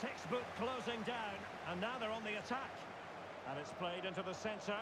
Textbook closing down, and now they're on the attack. And it's played into the centre.